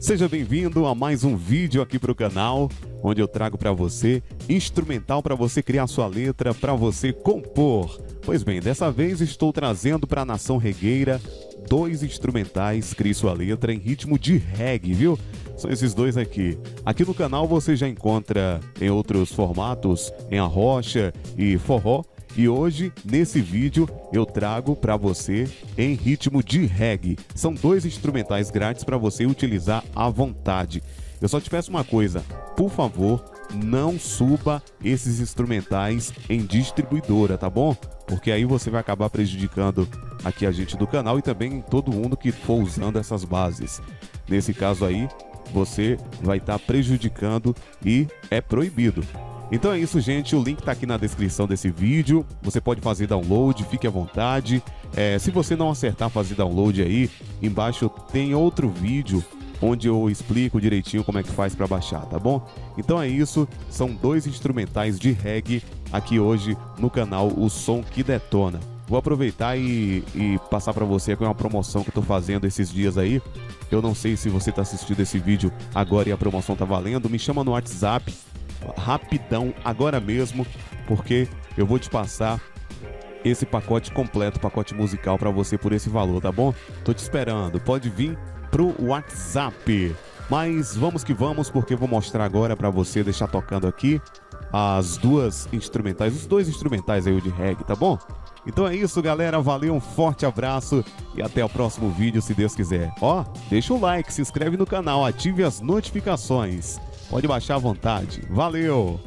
Seja bem-vindo a mais um vídeo aqui para o canal, onde eu trago para você instrumental para você criar sua letra, para você compor. Pois bem, dessa vez estou trazendo para a nação regueira dois instrumentais Crie Sua Letra em ritmo de reggae, viu? São esses dois aqui. Aqui no canal você já encontra em outros formatos, em arrocha e forró, e hoje, nesse vídeo, eu trago para você em ritmo de reggae. São dois instrumentais grátis para você utilizar à vontade. Eu só te peço uma coisa, por favor, não suba esses instrumentais em distribuidora, tá bom? Porque aí você vai acabar prejudicando aqui a gente do canal e também todo mundo que for usando essas bases. Nesse caso aí, você vai estar tá prejudicando e é proibido. Então é isso, gente. O link está aqui na descrição desse vídeo. Você pode fazer download, fique à vontade. É, se você não acertar fazer download aí, embaixo tem outro vídeo onde eu explico direitinho como é que faz para baixar, tá bom? Então é isso, são dois instrumentais de reggae aqui hoje no canal O Som Que Detona. Vou aproveitar e, e passar para você aqui uma promoção que eu tô fazendo esses dias aí. Eu não sei se você está assistindo esse vídeo agora e a promoção tá valendo. Me chama no WhatsApp rapidão agora mesmo, porque eu vou te passar esse pacote completo, pacote musical para você por esse valor, tá bom? Tô te esperando. Pode vir pro WhatsApp. Mas vamos que vamos, porque eu vou mostrar agora para você deixar tocando aqui as duas instrumentais, os dois instrumentais aí de reggae, tá bom? Então é isso, galera. Valeu, um forte abraço e até o próximo vídeo, se Deus quiser. Ó, deixa o like, se inscreve no canal, ative as notificações. Pode baixar à vontade. Valeu!